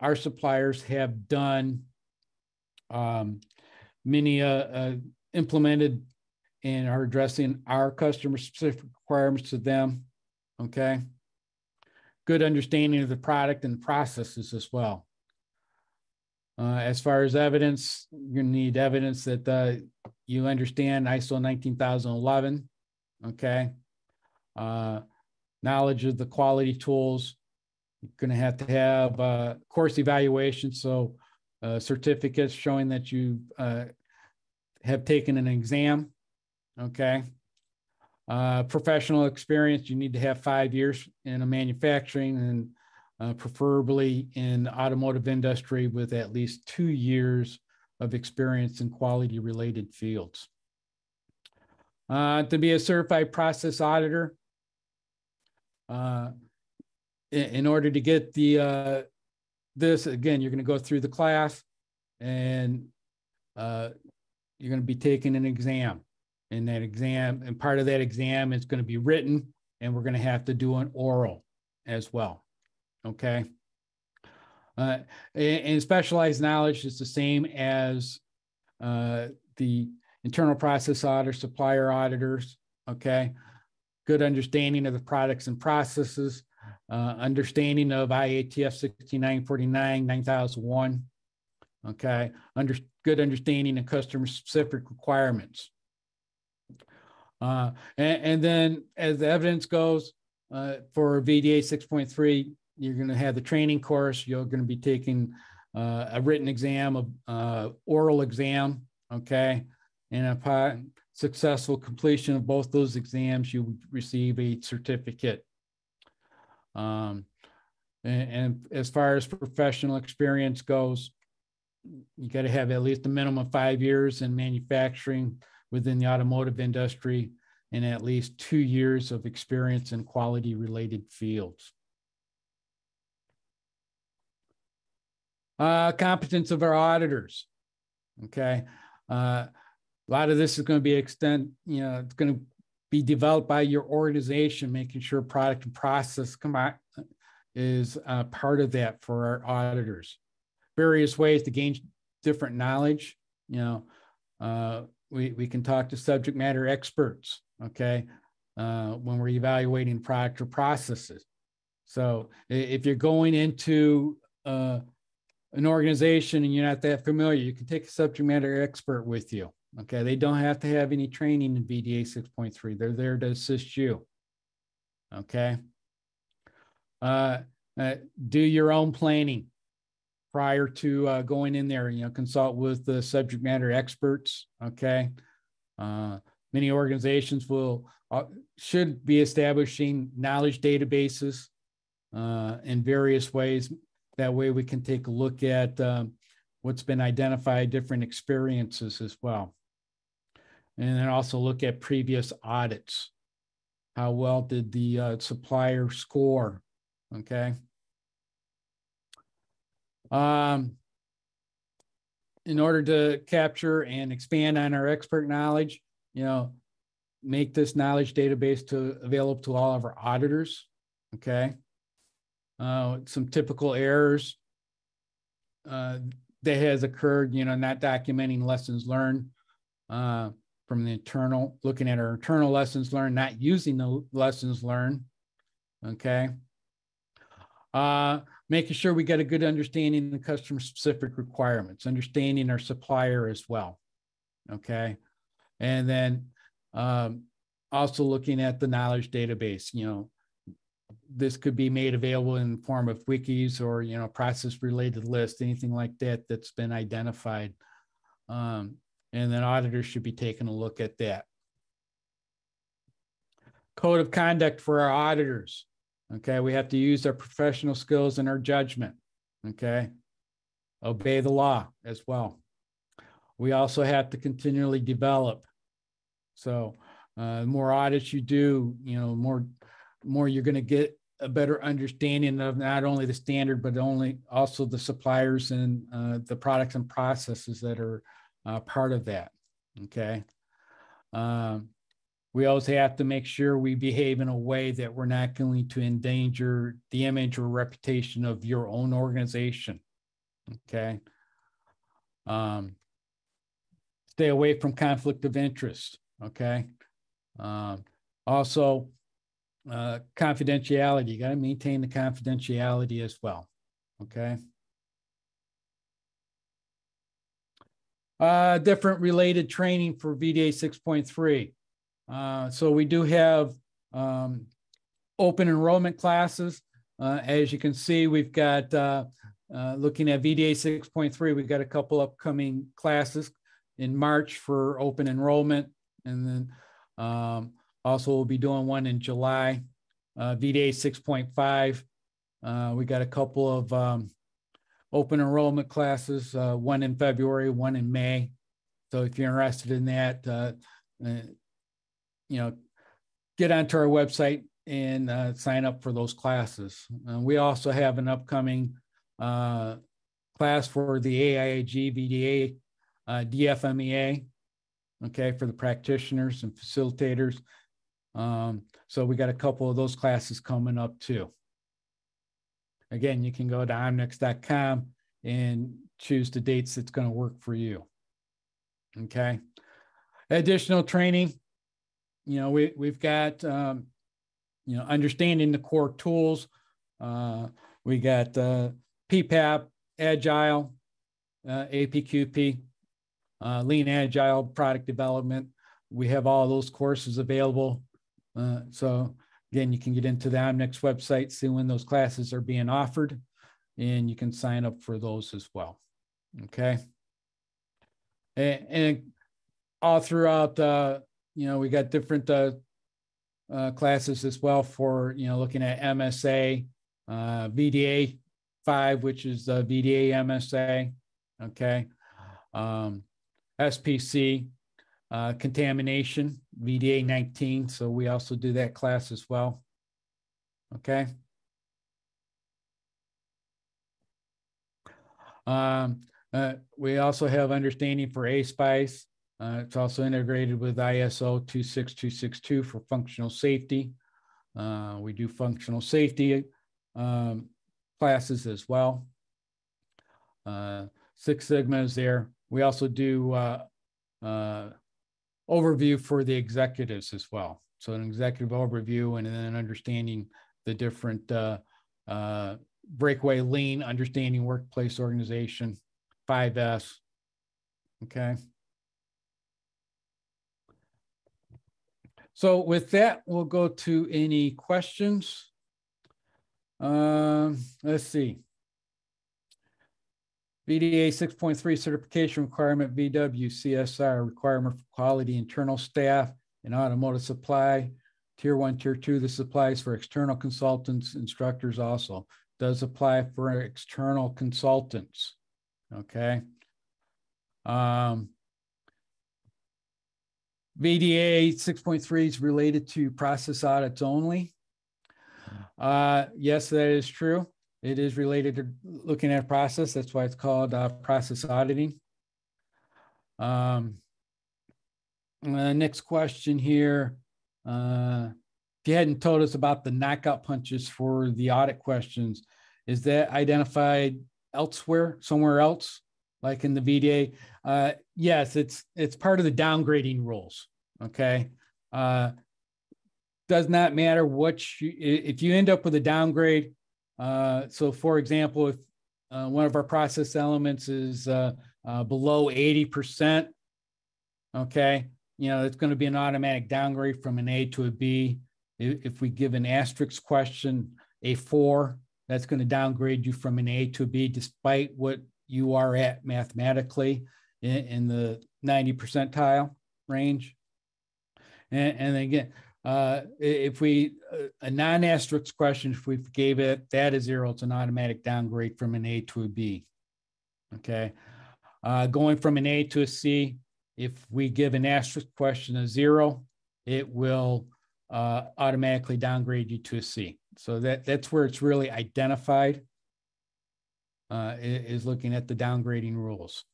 our suppliers have done um, many uh, uh, implemented and are addressing our customer specific requirements to them. Okay. Good understanding of the product and processes as well. Uh, as far as evidence, you're need evidence that uh, you understand ISO 19011, okay? Uh, knowledge of the quality tools. You're going to have to have uh, course evaluation, so uh, certificates showing that you have taken an exam, okay? Professional experience, you need to have five years in a manufacturing and uh, preferably in automotive industry with at least two years of experience in quality related fields. Uh, to be a certified process auditor, uh, in, in, order to get the uh, this again, you're going to go through the class, and uh, you're going to be taking an exam. And that exam, and part of that exam is going to be written, and we're going to have to do an oral as well. Okay. Uh, and specialized knowledge is the same as uh, the internal process auditor, supplier auditors. Okay. Good understanding of the products and processes, uh, understanding of IATF 6949, 9001. Okay. Under, good understanding of customer specific requirements. Uh, and, and, then as the evidence goes uh, for VDA 6.3, you're going to have the training course. You're going to be taking uh, a written exam, a uh, oral exam, okay? And upon successful completion of both those exams, you receive a certificate. Um, and, and as far as professional experience goes, you got to have at least a minimum of five years in manufacturing within the automotive industry and at least two years of experience in quality related fields. Uh, competence of our auditors. Okay. Uh, a lot of this is going to be extent, you know, it's going to be developed by your organization, making sure product and process come out is uh, part of that for our auditors. Various ways to gain different knowledge. You know, uh, we, we can talk to subject matter experts, okay, uh, when we're evaluating product or processes. So if you're going into uh, an organization and you're not that familiar, you can take a subject matter expert with you. Okay, they don't have to have any training in VDA 6.3. They're there to assist you. Okay. Uh, uh, do your own planning prior to uh, going in there. You know, consult with the subject matter experts. Okay. Uh, many organizations will uh, should be establishing knowledge databases uh, in various ways. That way, we can take a look at um, what's been identified, different experiences as well. And then also look at previous audits. How well did the uh, supplier score? Okay. Um, in order to capture and expand on our expert knowledge, you know, make this knowledge database to available to all of our auditors. Okay. Uh, some typical errors uh, that has occurred, you know, not documenting lessons learned uh, from the internal, looking at our internal lessons learned, not using the lessons learned. Okay. Uh, making sure we get a good understanding of the customer specific requirements, understanding our supplier as well. Okay. And then um, also looking at the knowledge database, you know, this could be made available in the form of wikis or, you know, process related list, anything like that that's been identified. Um, and then auditors should be taking a look at that. Code of conduct for our auditors. Okay, we have to use our professional skills and our judgment. Okay, obey the law as well. We also have to continually develop. So, uh, more audits you do, you know, more more you're going to get a better understanding of not only the standard but only also the suppliers and uh, the products and processes that are uh, part of that. Okay. Um, we always have to make sure we behave in a way that we're not going to endanger the image or reputation of your own organization. Okay. Um, stay away from conflict of interest. Okay. Um, also, uh, confidentiality. You got to maintain the confidentiality as well. Okay. Uh, different related training for VDA 6.3. Uh, so we do have um, open enrollment classes. Uh, as you can see, we've got, uh, uh looking at VDA 6.3, we've got a couple upcoming classes in March for open enrollment. And then um, also we'll be doing one in July, uh, VDA 6.5. Uh, we got a couple of um, open enrollment classes, one in February, one in May. So if you're interested in that, you know, get onto our website and uh, sign up for those classes. Uh, we also have an upcoming uh, class for the AIAG VDA uh, DFMEA, okay, for the practitioners and facilitators. Um, so we got a couple of those classes coming up too. Again, you can go to omnex.com and choose the dates that's going to work for you. Okay. Additional training, you know, we, we've got, um, you know, understanding the core tools. Uh, we got uh, PPAP, Agile, uh, APQP, uh, Lean Agile product development. We have all those courses available. Uh, so Again, you can get into the Omnex website, see when those classes are being offered, and you can sign up for those as well. Okay. And, and all throughout, uh, you know, we got different uh, uh, classes as well for, you know, looking at MSA, uh, VDA 5, which is the VDA MSA. Okay. Um, SPC, uh, contamination, VDA 19. So we also do that class as well. Okay. Um, uh, we also have understanding for ASPICE. Uh, it's also integrated with ISO 26262 for functional safety. Uh, we do functional safety um, classes as well. Uh, Six Sigma is there. We also do uh, uh, overview for the executives as well. So an executive overview and then understanding the different uh, uh, breakaway lean, understanding workplace organization, 5S. Okay. So with that, we'll go to any questions. Um, let's see. VDA six point three certification requirement, VW CSR requirement for quality internal staff and automotive supply. Tier one, tier two, this applies for external consultants, instructors also. Does apply for external consultants. Okay. Um, VDA six point three is related to process audits only. Uh, yes, that is true. It is related to looking at process. That's why it's called uh, process auditing. Um, uh, next question here. Uh, if you hadn't told us about the knockout punches for the audit questions, is that identified elsewhere, somewhere else, like in the VDA? Uh, yes, it's it's part of the downgrading rules. Okay. Uh, does not matter what you, if you end up with a downgrade, uh, so for example, if uh, one of our process elements is uh, uh below 80%, okay, you know, it's going to be an automatic downgrade from an A to a B. If we give an asterisk question, a four, that's going to downgrade you from an A to a B, despite what you are at mathematically in, in the 90 percentile range. And, and again, uh, if we, uh, a non-asterisk question, if we gave it that is zero, it's an automatic downgrade from an A to a B. Okay. Uh, going from an A to a C, if we give an asterisk question a zero, it will uh, automatically downgrade you to a C. So that, that's where it's really identified, uh, is looking at the downgrading rules.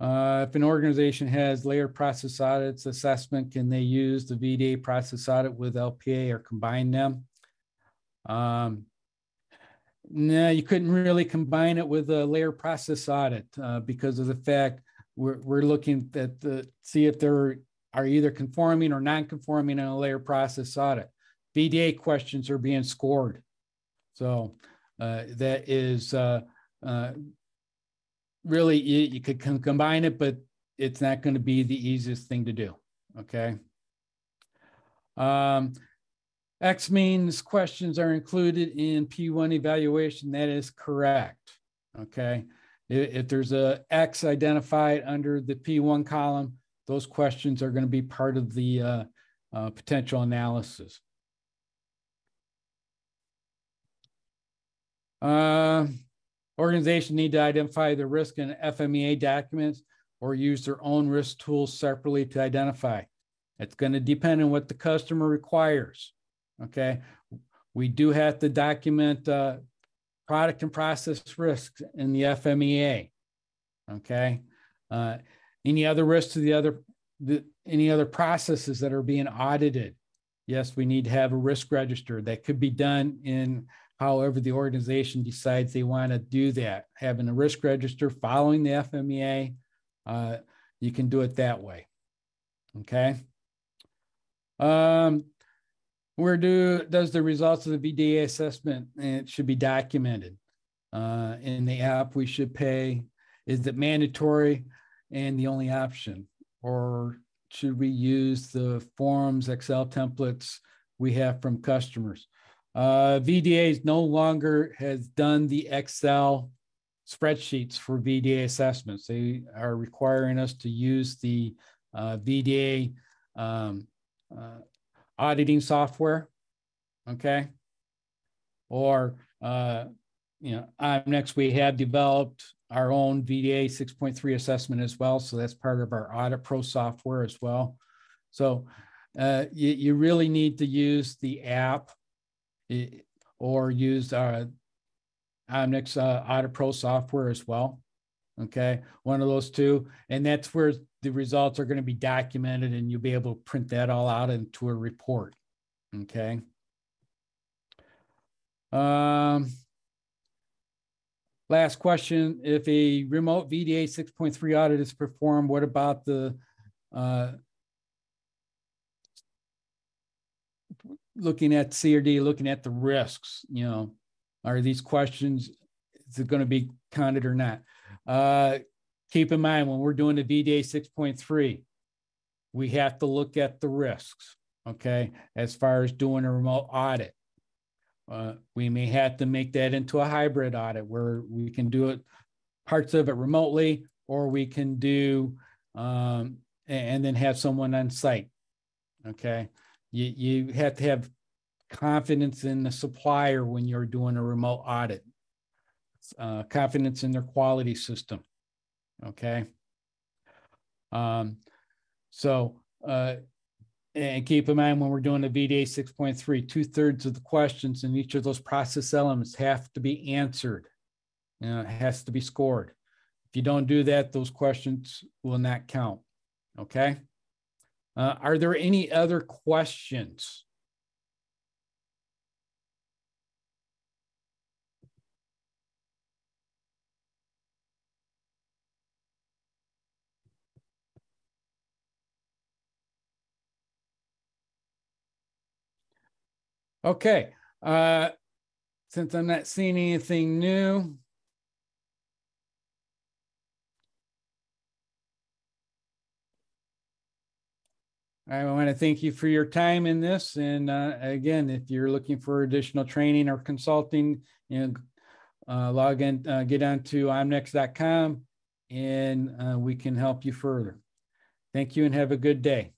Uh, if an organization has layered process audits assessment, can they use the VDA process audit with LPA or combine them? Um, no, you couldn't really combine it with a layer process audit uh, because of the fact we're, we're looking at the see if there are either conforming or non-conforming in a layer process audit. VDA questions are being scored. So uh, that is uh, uh really you, you could combine it, but it's not going to be the easiest thing to do. Okay. Um, X means questions are included in P1 evaluation. That is correct. Okay. If, if there's a X identified under the P1 column, those questions are going to be part of the uh, uh, potential analysis. Uh, Organizations need to identify the risk in FMEA documents or use their own risk tools separately to identify. It's going to depend on what the customer requires. Okay. We do have to document uh, product and process risks in the FMEA. Okay. Uh, any other risks to the other, the, any other processes that are being audited? Yes, we need to have a risk register that could be done in however the organization decides they want to do that. Having a risk register following the FMEA, uh, you can do it that way. Okay. Um, where do does the results of the VDA assessment? It should be documented. Uh, in the app, we should pay. Is it mandatory and the only option, or should we use the forms, Excel templates we have from customers? Uh, VDA no longer has done the Excel spreadsheets for VDA assessments. They are requiring us to use the uh, VDA um, uh, auditing software. Okay. Or, uh, you know, Omnex we have developed our own VDA 6.3 assessment as well. So that's part of our Audit Pro software as well. So uh, you, you really need to use the app or use uh, Omnex uh, Pro software as well. Okay, one of those two. And that's where the results are going to be documented and you'll be able to print that all out into a report. Okay. Um, last question, if a remote VDA 6.3 audit is performed, what about the uh, looking at CRD, looking at the risks, you know, are these questions, is it going to be counted or not? Uh, keep in mind when we're doing the VDA 6.3, we have to look at the risks, okay, as far as doing a remote audit. Uh, we may have to make that into a hybrid audit where we can do it parts of it remotely, or we can do um, and then have someone on site. Okay, you you have to have confidence in the supplier when you're doing a remote audit. Uh, confidence in their quality system. Okay. Um, so, uh, and keep in mind when we're doing the VDA 6.3, two thirds of the questions in each of those process elements have to be answered. You know, it has to be scored. If you don't do that, those questions will not count. Okay. Uh, are there any other questions? Okay, uh, since I'm not seeing anything new. I want to thank you for your time in this. And uh, again, if you're looking for additional training or consulting, you know, uh, log in, uh, get on to omnex.com and uh, we can help you further. Thank you and have a good day.